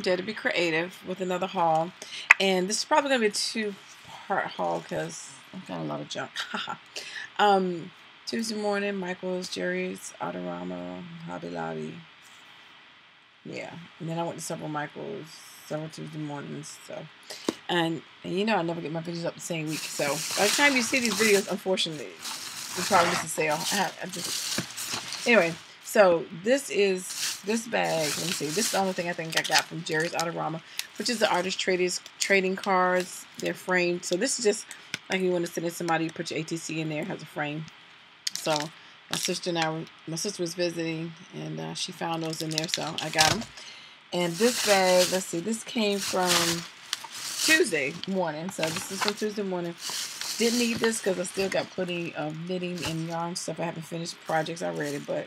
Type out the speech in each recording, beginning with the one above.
Dare to be creative with another haul. And this is probably going to be a two-part haul because I've got a lot of junk. um, Tuesday morning, Michael's, Jerry's, Artarama, Hobby Lobby. Yeah. And then I went to several Michael's, several Tuesday mornings. So, and, and you know I never get my videos up the same week. So by the time you see these videos, unfortunately, you probably missed a sale. I, have, I just... Anyway, so this is this bag. Let me see. This is the only thing I think I got from Jerry's Artarama, which is the artist traders trading cards. They're framed. So this is just like you want to send in somebody, you put your ATC in there, has a frame. So my sister and I, were, my sister was visiting, and uh, she found those in there, so I got them. And this bag, let's see, this came from Tuesday morning. So this is from Tuesday morning. Didn't need this because I still got plenty of knitting and yarn stuff. I haven't finished projects already, but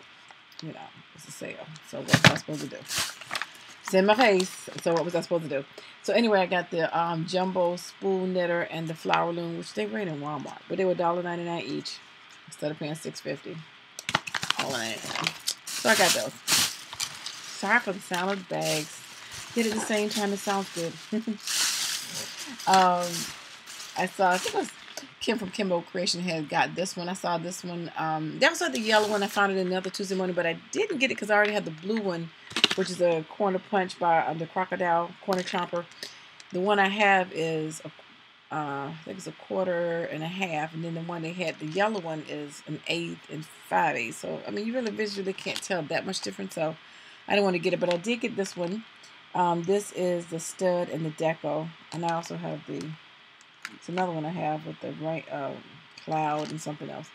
you know, it's a sale. So what was I supposed to do? In my face. So what was I supposed to do? So anyway, I got the um, jumbo spool knitter and the flower loom, which they ran in Walmart, but they were $1.99 each instead of paying $6.50. All in. So I got those. Sorry for the sound of the bags. Did it at the same time. It sounds good. um, I saw. I think it was Kim from Kimbo Kreation had got this one. I saw this one. Um, that was like the yellow one. I found it another Tuesday morning, but I didn't get it because I already had the blue one, which is a corner punch by uh, the Crop-A-Dile Corner Chomper. The one I have is a, uh, I think it's a quarter and a half, and then the one they had, the yellow one, is an eighth and five eighths. So I mean, you really visually can't tell that much difference. So I didn't want to get it, but I did get this one. Um, this is the stud and the deco, and I also have the it's another one I have with the right uh, cloud and something else.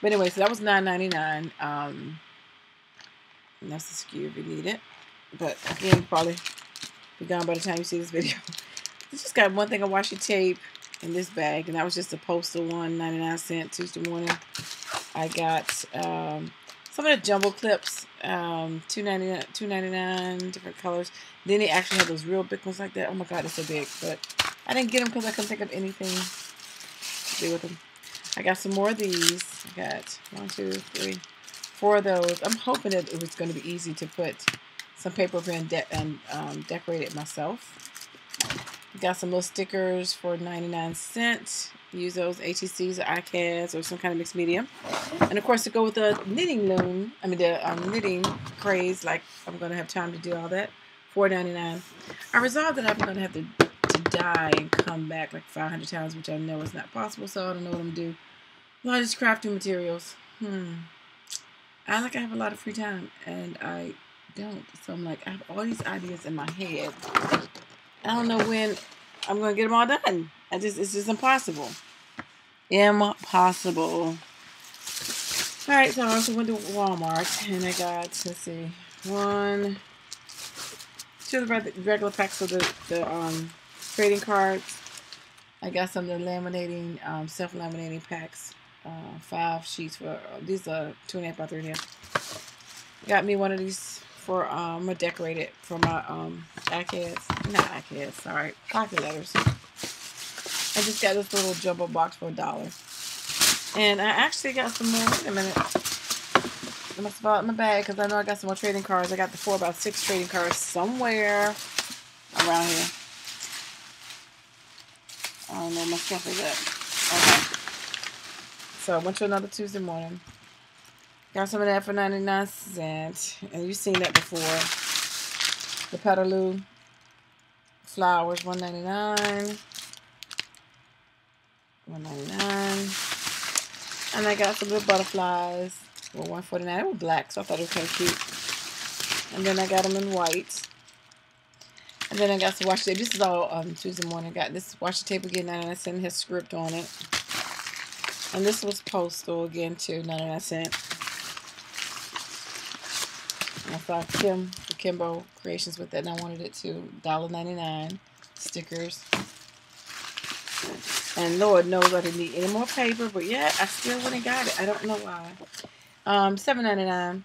But anyway, so that was $9.99. Um, and that's the SKU if you need it. But again, probably be gone by the time you see this video. I just got one thing of washi tape in this bag, and that was just a postal one, 99 cent Tuesday morning. I got um, some of the jumbo clips, um, 2.99, 2.99, different colors. Then they actually had those real big ones like that. Oh my god, it's so big. But I didn't get them because I couldn't think of anything to do with them. I got some more of these. I got one, two, three, four of those. I'm hoping that it was going to be easy to put some paper over and, de and um, decorate it myself. Got some little stickers for 99 cents. Use those ATCs or iCads or some kind of mixed medium. And of course to go with the knitting loom, I mean the um, knitting craze, like I'm going to have time to do all that. $4.99. I resolved that I'm going to have to die and come back like 500 times, which I know is not possible, so I don't know what I'm going to do. Well, I just crafting materials. Hmm. I like I have a lot of free time, and I don't. So I'm like, I have all these ideas in my head. I don't know when I'm going to get them all done. I just, it's just impossible. Impossible. All right, so I also went to Walmart, and I got, let's see, one, two regular packs of the, the um, trading cards. I got some of the laminating, um, self-laminating packs. Uh, five sheets for, these are two and a half by three and a half. Got me one of these for, um, a decorated for my, um, iCads. Not iCads, sorry. Pocket letters. I just got this little jumbo box for a dollar. And I actually got some more. Wait a minute. I must have bought in the bag because I know I got some more trading cards. I got the four about six trading cards somewhere around here. I don't know, my stuff is at. Okay. So I went to another Tuesday morning. Got some of that for 99 cents. And you've seen that before. The Petaloo flowers, 199 199 And I got some little butterflies for 149 They were black, so I thought it was kind of cute. And then I got them in white. And then I got some washi tape. This is all um, Tuesday morning. I got this washi tape again, 99 cent. His script on it. And this was postal again too, 99 cent. I saw Kim, Kimbo Kreations with it, and I wanted it to $1.99. Stickers. And Lord knows I didn't need any more paper, but yeah, I still went and got it. I don't know why. Um, $7.99.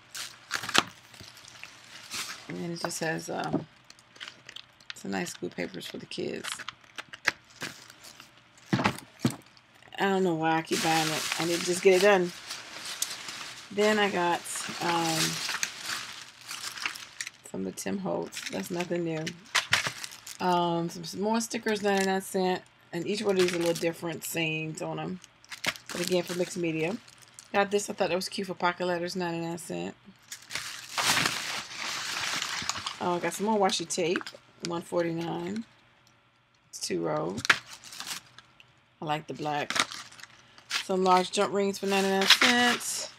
And it just has um, some nice glue papers for the kids. I don't know why I keep buying it. I need to just get it done. Then I got um, from the Tim Holtz. That's nothing new. Um, some, more stickers, 99 cent. And each one of these a little different sayings on them. But again, for mixed media. Got this. I thought that was cute for pocket letters, 99 cent. Oh, I got some more washi tape, 149. It's two rows. I like the black. Some large jump rings for 99 cents.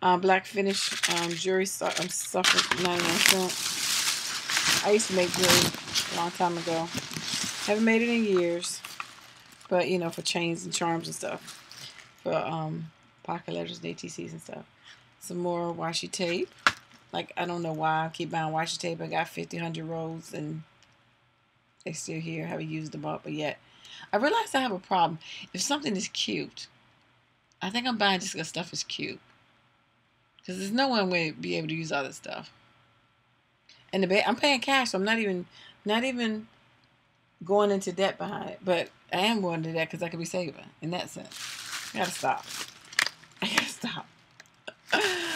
Uh, black finish um, jewelry um, suffered 99 cents. I used to make jewelry a long time ago. Haven't made it in years. But, you know, for chains and charms and stuff. For um, pocket letters and ATCs and stuff. Some more washi tape. Like, I don't know why I keep buying washi tape. I got 50, 100 rolls and they still here. haven't used them up, but yet. I realize I have a problem. If something is cute, I think I'm buying just because stuff is cute. Because there's no one way to be able to use all this stuff. And the I'm paying cash, so I'm not even not even going into debt behind it. But I am going into debt because I could be saving in that sense. I gotta stop. I gotta stop.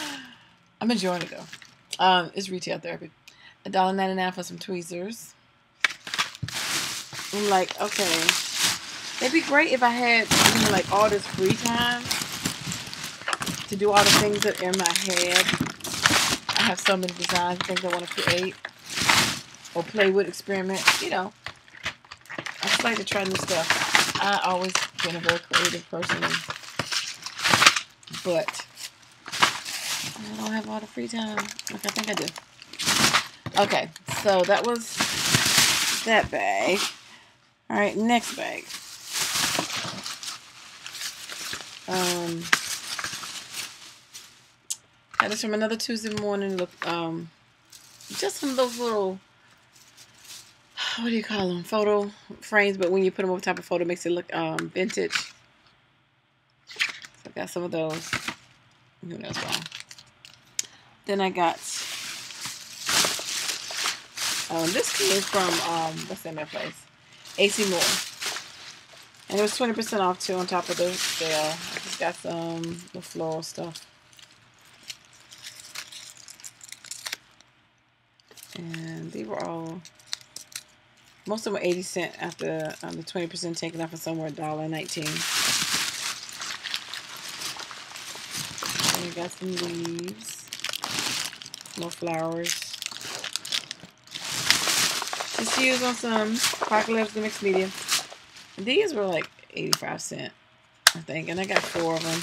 I'm enjoying it though. Um, it's retail therapy. $1.99 for some tweezers. I'm like, okay. It'd be great if I had, you know, like all this free time to do all the things that are in my head. I have so many designs, things I want to create or play with, experiment. You know, I just like to try new stuff. I always been a very creative person, but Have all the free time like I think I do. Okay, so that was that bag. All right, next bag. Um, that is from another Tuesday morning. Look, um, just some of those little, what do you call them? Photo frames, but when you put them over top of photo, it makes it look um, vintage. So I got some of those. Who knows why? Then I got, um, this came from, um, what's that place? AC Moore. And it was 20% off too on top of the sale. I just got some the floral stuff. And they were all, most of them were 80 cents after um, the 20% taken off of somewhere $1.19. And we got some leaves, more flowers. Just use on some Apocalypse mixed media. These were like 85 cents, I think, and I got four of them.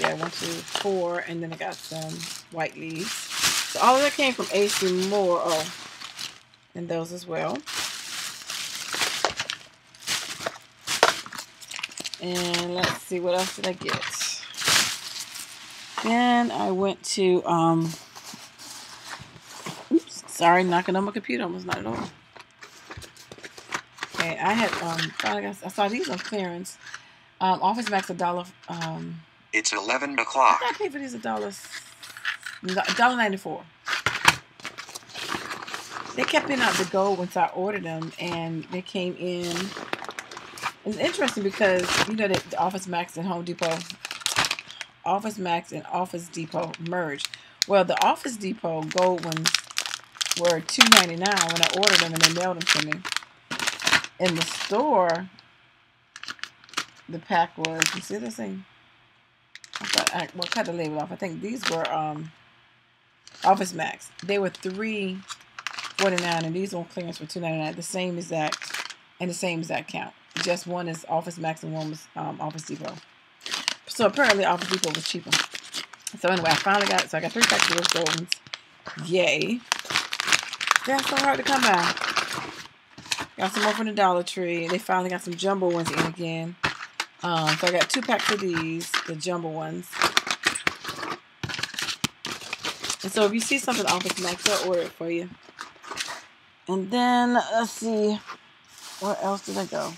Yeah, one, two, four, and then I got some white leaves. So all of that came from AC Moore. Oh, and those as well. And let's see, what else did I get? And I went to, um, oops, sorry, knocking on my computer, almost not at all. Okay, I had, um, I saw these on clearance. Um, Office Max a dollar, um, it's 11 o'clock. I paid for these a dollar, dollar ninety four. They kept in out the gold once I ordered them, and they came in. It's interesting because you know that the Office Max and Home Depot, Office Max and Office Depot merged. Well, the Office Depot gold ones were two ninety nine when I ordered them, and they mailed them to me. In the store, the pack was. You see this thing? I thought I well cut the label off. I think these were um Office Max. They were three forty nine and these on clearance for two ninety nine. The same exact and the same exact count. Just one is Office Max and one was um, Office Depot. So apparently Office Depot was cheaper. So anyway, I finally got it. so I got three packs of those gold ones. Yay. That's so hard to come by. Got some more from the Dollar Tree. They finally got some jumbo ones in again. Um, so I got two packs of these, the jumbo ones. And so if you see something Office Max, I'll order it for you. And then, let's see, where else did I go?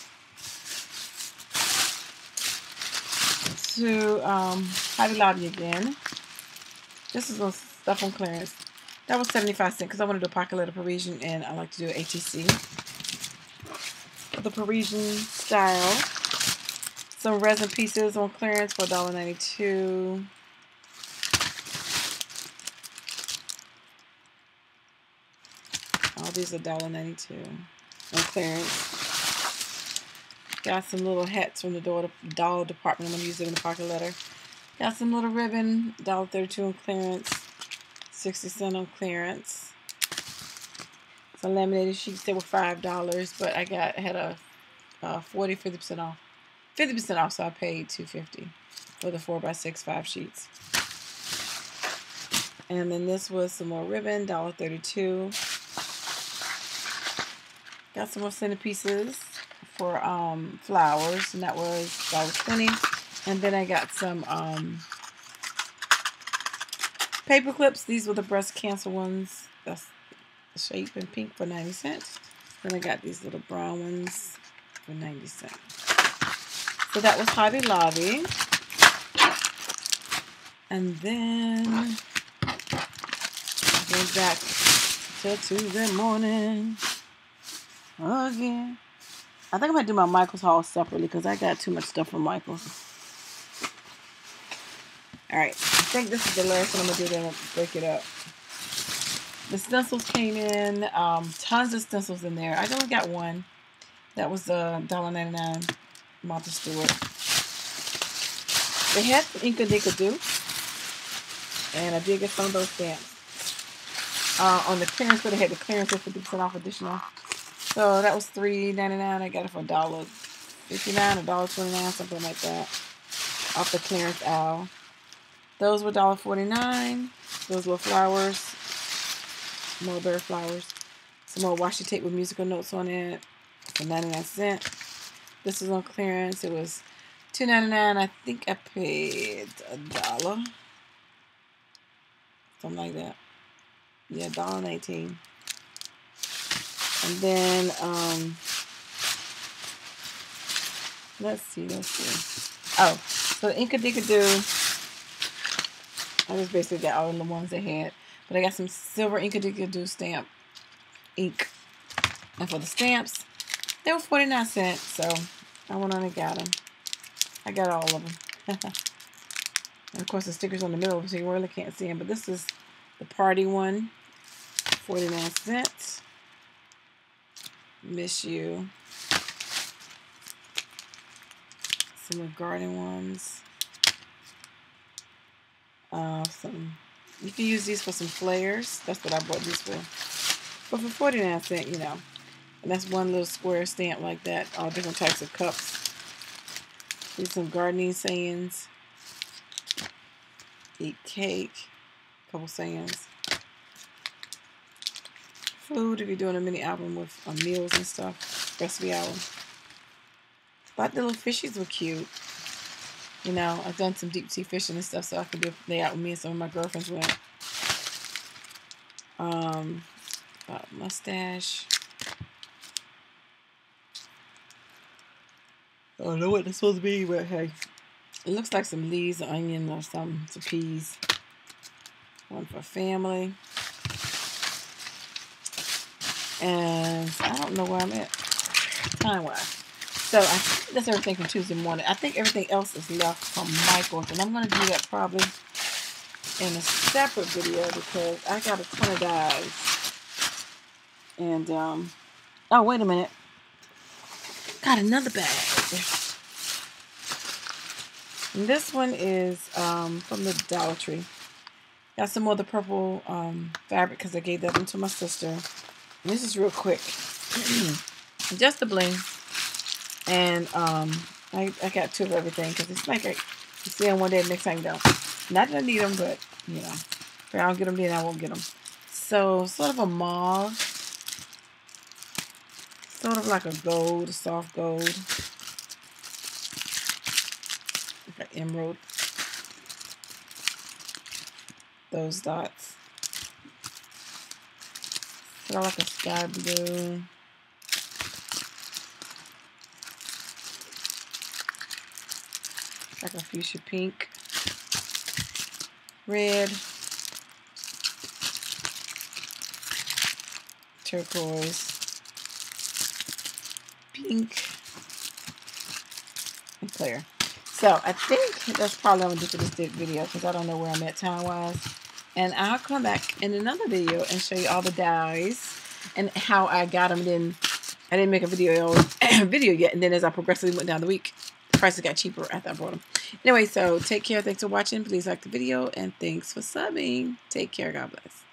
To um, Hobby Lobby again. This is stuff on clearance. That was 75 cents because I wanted to do a pocket letter Parisian and I like to do ATC. The Parisian style. Some resin pieces on clearance for $1.92. All these are $1.92 on clearance. Got some little hats from the doll department. I'm going to use it in the pocket letter. Got some little ribbon, $1.32 on clearance. 60 cent on clearance. Some laminated sheets, they were $5, but I got had a uh, 40 50% off. 50% off, so I paid 250 for the 4x6 5 sheets. And then this was some more ribbon, $1.32. Got some more centerpieces for um, flowers, and that was $1.20. And then I got some um, paper clips. These were the breast cancer ones. That's the shape in pink for 90 cents. Then I got these little brown ones for 90 cents. So that was Hobby Lobby. And then I Went back till Tuesday morning again. I think I'm gonna do my Michaels haul separately because I got too much stuff from Michaels. Alright, I think this is the last one I'm gonna do, then break it up. The stencils came in, um, tons of stencils in there. I only got one. That was uh, $1.99 Martha Stewart. They had Inkadinkado, and I did get some of those stamps uh, on the clearance, but they had the clearance with 50% off additional. So that was $3.99. I got it for a dollar fifty-nine, a dollar twenty-nine, something like that, off the clearance aisle. Those were $1.49. Those little flowers, mulberry flowers. Some more washi tape with musical notes on it for 99 cents. This was on clearance. It was $2.99. I think I paid a dollar. Something like that. Yeah, dollar. And then um let's see, let's see. Oh, so the Inkadinkado. I just basically got all the ones they had. But I got some silver Inca Inkadinkado stamp ink. And for the stamps, they were 49 cents. So I went on and got them. I got all of them. and of course the stickers on the middle so you really can't see them. But this is the party one, 49 cents. Miss you. Some of garden ones. Uh, some. You can use these for some flares. That's what I bought these for. But for 49 cents, you know. And that's one little square stamp like that. All different types of cups. These some gardening sayings. Eat cake couple sayings. Food, if you're doing a mini album with uh, meals and stuff, recipe album. But the little fishies were cute. You know, I've done some deep sea fishing and stuff, so I could do they out with me and some of my girlfriends went. Um, mustache. I don't know what it's supposed to be, but hey, it looks like some leaves, onion, or some, some peas. One for family. And I don't know where I'm at time-wise. So I that's everything from Tuesday morning. I think everything else is left from Michael's. And I'm going to do that probably in a separate video because I got a ton of dies. And, um, oh, wait a minute. Got another bag. And this one is um, from the Dollar Tree. Got some more of the purple um, fabric because I gave that one to my sister. This is real quick. Just the bling. And um, I, I got two of everything because it's like I, see them one day, next time don't. Not that I need them, but, you know. If I don't get them, then I won't get them. So, sort of a mauve. Sort of like a gold, a soft gold. Like an emerald those dots. Of like a sky blue. Like a fuchsia pink. Red. Turquoise. Pink. And clear. So I think that's probably what I'm going to do for this video because I don't know where I'm at time-wise. And I'll come back in another video and show you all the dies and how I got them. Then I didn't make a video video yet, and then as I progressively went down the week, the prices got cheaper after I bought them. Anyway, so take care. Thanks for watching. Please like the video, and thanks for subbing. Take care. God bless.